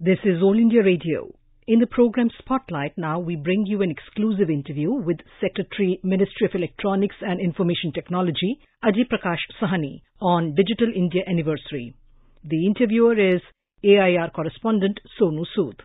This is All India Radio. In the program Spotlight now, we bring you an exclusive interview with Secretary, Ministry of Electronics and Information Technology, Ajay Prakash Sawhney, on Digital India Anniversary. The interviewer is AIR correspondent Sonu Sood.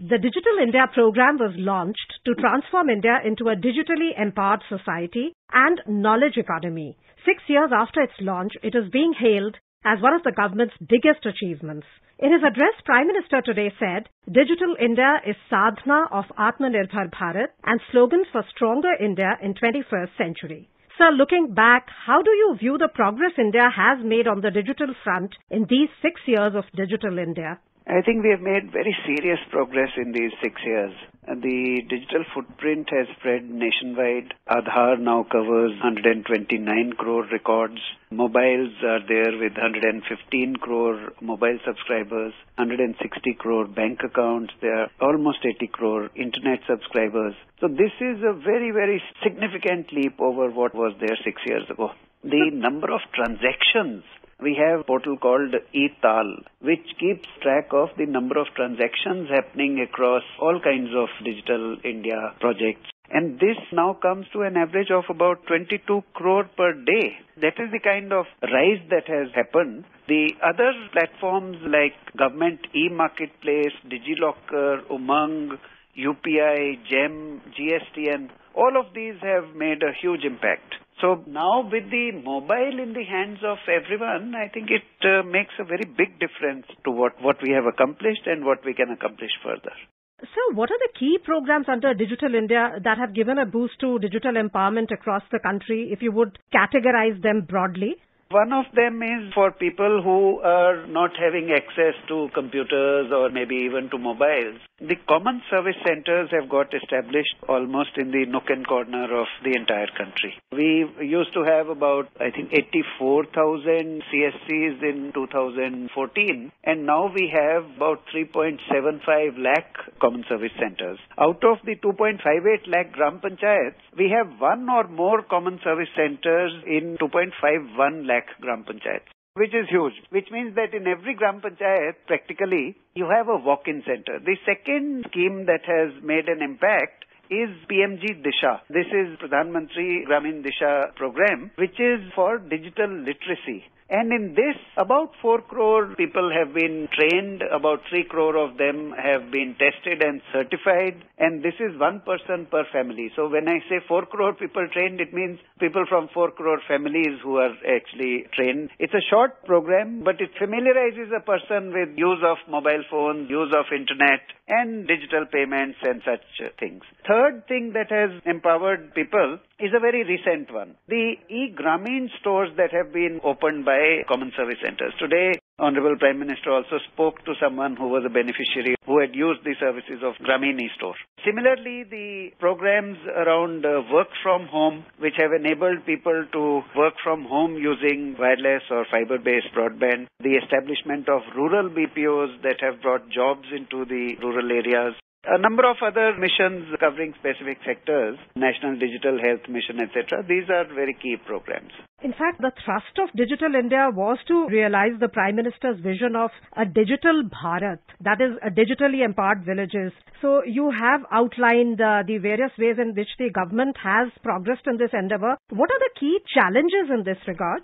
The Digital India program was launched to transform India into a digitally empowered society and knowledge economy. Six years after its launch, it is being hailed as one of the government's biggest achievements. In his address, Prime Minister today said, Digital India is sadhana of Atmanirbhar Bharat and slogan for stronger India in 21st century. Sir, looking back, how do you view the progress India has made on the digital front in these six years of Digital India? I think we have made very serious progress in these six years. The digital footprint has spread nationwide. Aadhaar now covers 129 crore records. Mobiles are there with 115 crore mobile subscribers, 160 crore bank accounts. There are almost 80 crore internet subscribers. So this is a very, very significant leap over what was there six years ago. The number of transactions we have a portal called eTaal, which keeps track of the number of transactions happening across all kinds of digital India projects. And this now comes to an average of about 22 crore per day. That is the kind of rise that has happened. The other platforms like government e-marketplace, DigiLocker, Umang, UPI, GeM, GSTN, all of these have made a huge impact. So now with the mobile in the hands of everyone, I think it uh, makes a very big difference to what, what we have accomplished and what we can accomplish further. So, what are the key programs under Digital India that have given a boost to digital empowerment across the country, if you would categorize them broadly? One of them is for people who are not having access to computers or maybe even to mobiles. The common service centers have got established almost in the nook and corner of the entire country. We used to have about, I think, 84,000 CSCs in 2014, and now we have about 3.75 lakh common service centers. Out of the 2.58 lakh Gram Panchayats, we have one or more common service centers in 2.51 lakh lakh gram panchayats which is huge, which means that in every gram panchayat, practically, you have a walk-in center. The second scheme that has made an impact is PMG Disha. This is Pradhan Mantri Gramin Disha program, which is for digital literacy. And in this, about 4 crore people have been trained, about 3 crore of them have been tested and certified, and this is one person per family. So when I say 4 crore people trained, it means people from 4 crore families who are actually trained. It's a short program, but it familiarizes a person with use of mobile phones, use of internet, and digital payments and such things. Third thing that has empowered people is a very recent one. The e-Gramin stores that have been opened by common service centers. Today, Honorable Prime Minister also spoke to someone who was a beneficiary who had used the services of Gramin e-store. Similarly, the programs around uh, work from home, which have enabled people to work from home using wireless or fiber-based broadband, the establishment of rural BPOs that have brought jobs into the rural areas, a number of other missions covering specific sectors, National Digital Health Mission, etc. These are very key programs. In fact, the thrust of Digital India was to realize the Prime Minister's vision of a digital Bharat, that is, a digitally empowered villages. So you have outlined uh, the various ways in which the government has progressed in this endeavor. What are the key challenges in this regard?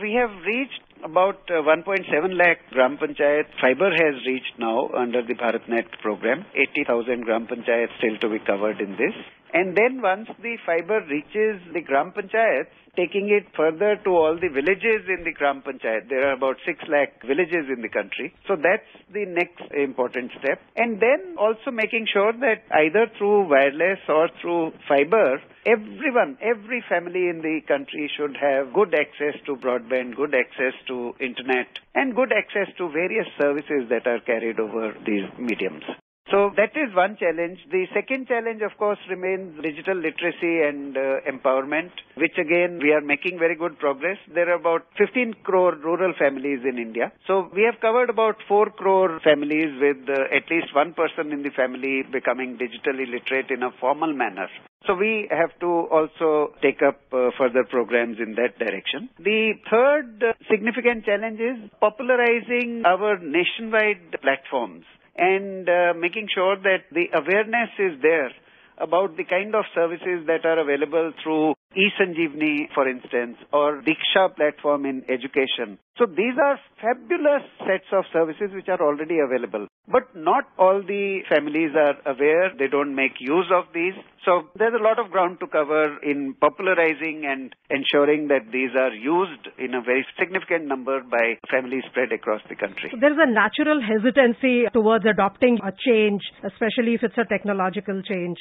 We have reached about uh, 1.7 lakh gram panchayat fiber has reached now under the BharatNet program. 80,000 gram panchayats still to be covered in this. And then once the fiber reaches the gram panchayats, taking it further to all the villages in the gram panchayat. There are about 6 lakh villages in the country. So that's the next important step. And then also making sure that either through wireless or through fiber, everyone, every family in the country should have good access to broadband, good access to internet, and good access to various services that are carried over these mediums. So that is one challenge. The second challenge, of course, remains digital literacy and uh, empowerment, which again we are making very good progress. There are about 15 crore rural families in India. So we have covered about 4 crore families with uh, at least one person in the family becoming digitally literate in a formal manner. So we have to also take up uh, further programs in that direction. The third uh, significant challenge is popularizing our nationwide platforms and uh, making sure that the awareness is there about the kind of services that are available through eSanjeevani, for instance, or Diksha platform in education. So these are fabulous sets of services which are already available. But not all the families are aware. They don't make use of these. So there's a lot of ground to cover in popularizing and ensuring that these are used in a very significant number by families spread across the country. So there is a natural hesitancy towards adopting a change, especially if it's a technological change.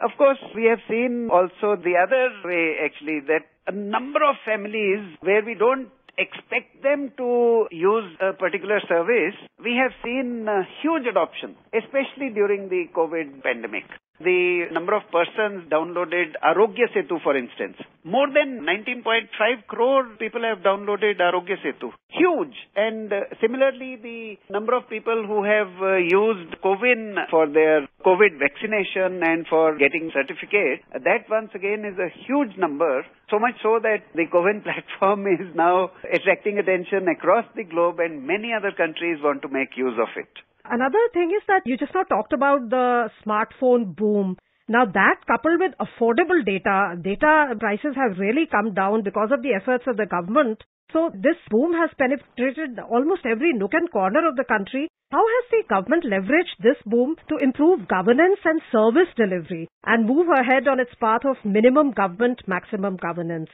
Of course, we have seen also the other way actually that a number of families where we don't expect them to use a particular service, we have seen uh, huge adoption, especially during the COVID pandemic. The number of persons downloaded Aarogya Setu, for instance. More than 19.5 crore people have downloaded Aarogya Setu. Huge. And uh, similarly, the number of people who have uh, used CoWIN for their COVID vaccination and for getting certificate, that once again is a huge number. So much so that the CoWIN platform is now attracting attention across the globe and many other countries want to make use of it. Another thing is that you just now talked about the smartphone boom. Now that coupled with affordable data, data prices have really come down because of the efforts of the government. So this boom has penetrated almost every nook and corner of the country. How has the government leveraged this boom to improve governance and service delivery and move ahead on its path of minimum government, maximum governance?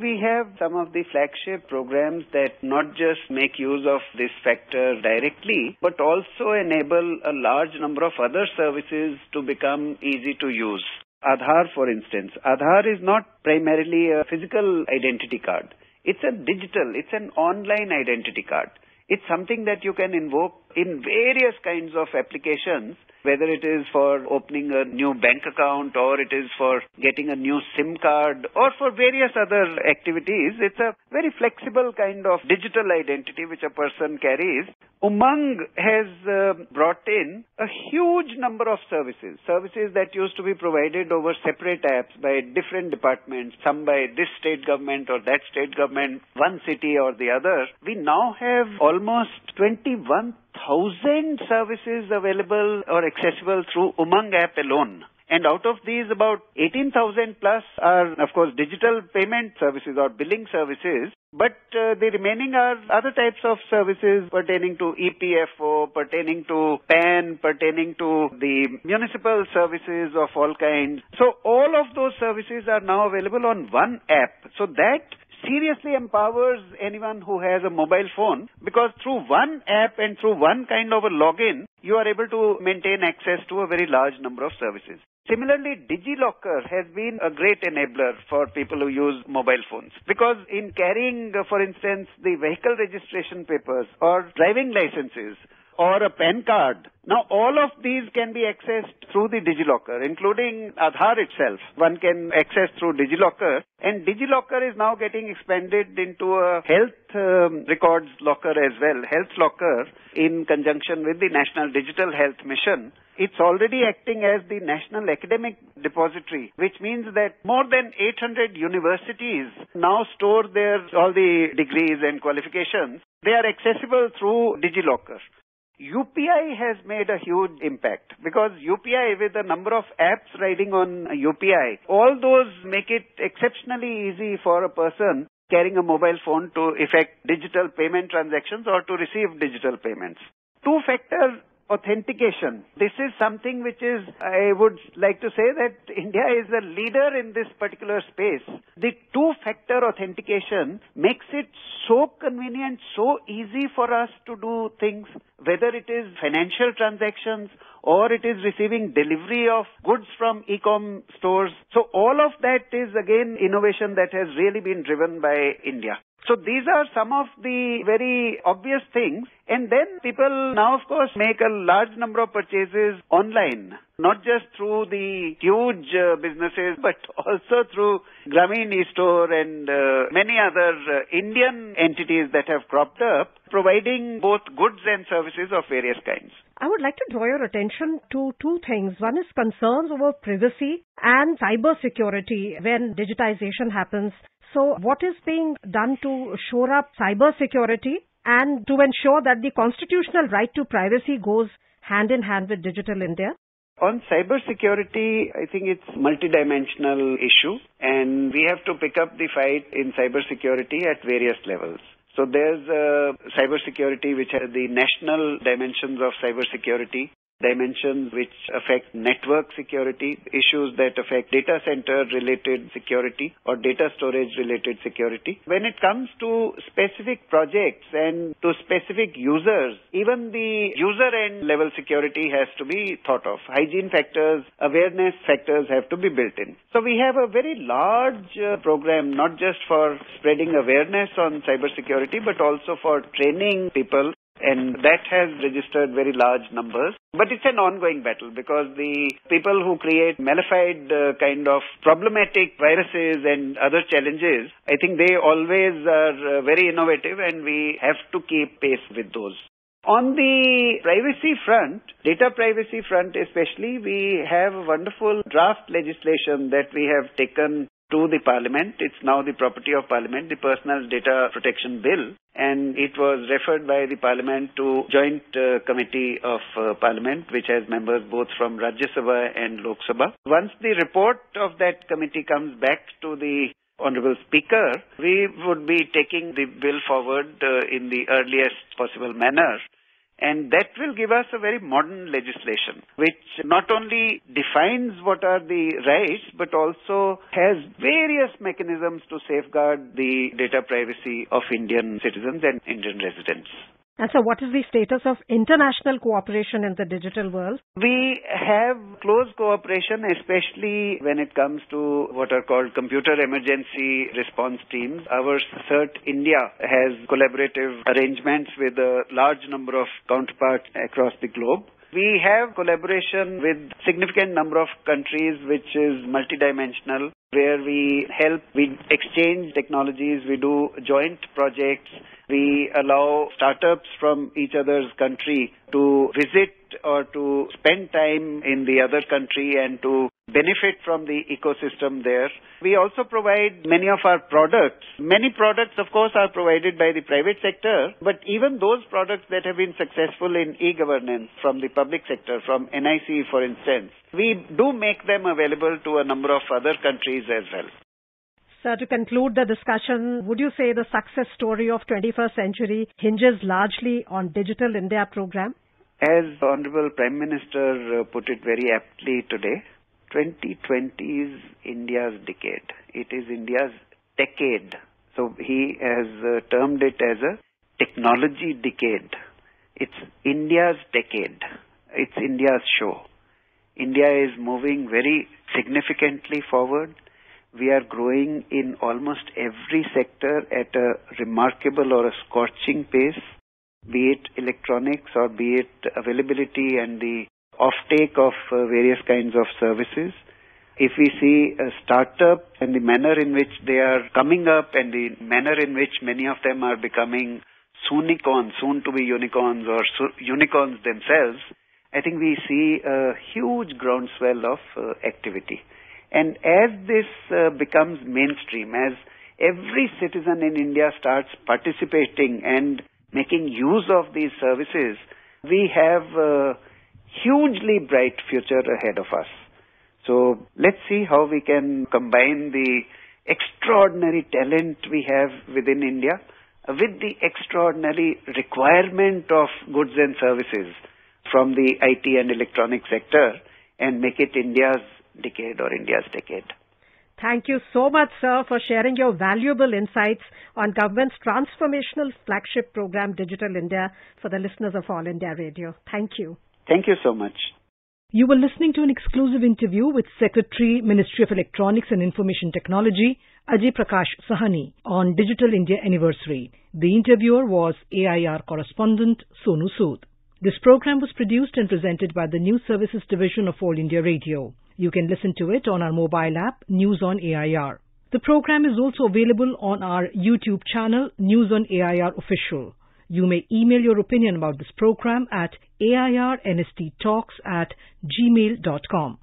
We have some of the flagship programs that not just make use of this factor directly, but also enable a large number of other services to become easy to use. Aadhaar, for instance. Aadhaar is not primarily a physical identity card. It's a digital, it's an online identity card. It's something that you can invoke in various kinds of applications whether it is for opening a new bank account or it is for getting a new SIM card or for various other activities. It's a very flexible kind of digital identity which a person carries. Umang has uh, brought in a huge number of services, services that used to be provided over separate apps by different departments, some by this state government or that state government, one city or the other. We now have almost 21,000 1,000 services available or accessible through Umang app alone. And out of these, about 18,000 plus are, of course, digital payment services or billing services. But uh, the remaining are other types of services pertaining to EPFO, pertaining to PAN, pertaining to the municipal services of all kinds. So all of those services are now available on one app. So that seriously empowers anyone who has a mobile phone because through one app and through one kind of a login, you are able to maintain access to a very large number of services. Similarly, DigiLocker has been a great enabler for people who use mobile phones because in carrying, for instance, the vehicle registration papers or driving licenses or a PAN card, now all of these can be accessed through the DigiLocker, including Aadhaar itself. One can access through DigiLocker and DigiLocker is now getting expanded into a health um, records locker as well, health locker in conjunction with the National Digital Health Mission. It's already acting as the National Academic Depository, which means that more than 800 universities now store their all the degrees and qualifications. They are accessible through DigiLocker. UPI has made a huge impact because UPI with the number of apps riding on UPI, all those make it exceptionally easy for a person carrying a mobile phone to effect digital payment transactions or to receive digital payments. Two factor authentication. This is something which is, I would like to say that India is a leader in this particular space. The two-factor authentication makes it so convenient, so easy for us to do things, whether it is financial transactions or it is receiving delivery of goods from e-com stores. So all of that is again innovation that has really been driven by India. So these are some of the very obvious things. And then people now, of course, make a large number of purchases online, not just through the huge uh, businesses, but also through Grameen e-store and uh, many other uh, Indian entities that have cropped up, providing both goods and services of various kinds. I would like to draw your attention to two things. One is concerns over privacy and cyber security when digitization happens. So what is being done to shore up cyber security and to ensure that the constitutional right to privacy goes hand in hand with Digital India? On cybersecurity, I think it's a multidimensional issue and we have to pick up the fight in cybersecurity at various levels. So there's uh, cybersecurity which has the national dimensions of cybersecurity dimensions which affect network security, issues that affect data center related security or data storage related security. When it comes to specific projects and to specific users, even the user end level security has to be thought of. Hygiene factors, awareness factors have to be built in. So we have a very large uh, program not just for spreading awareness on cybersecurity but also for training people and that has registered very large numbers. But it's an ongoing battle because the people who create malified uh, kind of problematic viruses and other challenges, I think they always are uh, very innovative and we have to keep pace with those. On the privacy front, data privacy front especially, we have a wonderful draft legislation that we have taken to the Parliament. It's now the property of Parliament, the Personal Data Protection Bill, and it was referred by the Parliament to Joint uh, Committee of uh, Parliament, which has members both from Rajya Sabha and Lok Sabha. Once the report of that committee comes back to the Honorable Speaker, we would be taking the bill forward uh, in the earliest possible manner and that will give us a very modern legislation, which not only defines what are the rights, but also has various mechanisms to safeguard the data privacy of Indian citizens and Indian residents. And so what is the status of international cooperation in the digital world? We have close cooperation, especially when it comes to what are called computer emergency response teams. Our CERT India has collaborative arrangements with a large number of counterparts across the globe. We have collaboration with significant number of countries which is multidimensional where we help, we exchange technologies, we do joint projects, we allow startups from each other's country to visit or to spend time in the other country and to benefit from the ecosystem there. We also provide many of our products. Many products, of course, are provided by the private sector, but even those products that have been successful in e-governance from the public sector, from NIC, for instance, we do make them available to a number of other countries as well. Sir, to conclude the discussion, would you say the success story of 21st century hinges largely on Digital India program? As Honorable Prime Minister uh, put it very aptly today, 2020 is India's decade. It is India's decade. So he has uh, termed it as a technology decade. It's India's decade. It's India's show. India is moving very significantly forward. We are growing in almost every sector at a remarkable or a scorching pace, be it electronics or be it availability and the offtake of uh, various kinds of services. If we see a startup and the manner in which they are coming up and the manner in which many of them are becoming soonicorns, soon to be unicorns or unicorns themselves, I think we see a huge groundswell of uh, activity. And as this uh, becomes mainstream, as every citizen in India starts participating and making use of these services, we have a hugely bright future ahead of us. So let's see how we can combine the extraordinary talent we have within India with the extraordinary requirement of goods and services from the IT and electronic sector and make it India's decade or India's decade. Thank you so much, sir, for sharing your valuable insights on government's transformational flagship program, Digital India, for the listeners of All India Radio. Thank you. Thank you so much. You were listening to an exclusive interview with Secretary, Ministry of Electronics and Information Technology, Ajay Prakash Sawhney, on Digital India Anniversary. The interviewer was AIR correspondent Sonu Sood. This program was produced and presented by the News Services Division of All India Radio. You can listen to it on our mobile app, News on AIR. The program is also available on our YouTube channel, News on AIR Official. You may email your opinion about this program at airnsttalks at gmail.com.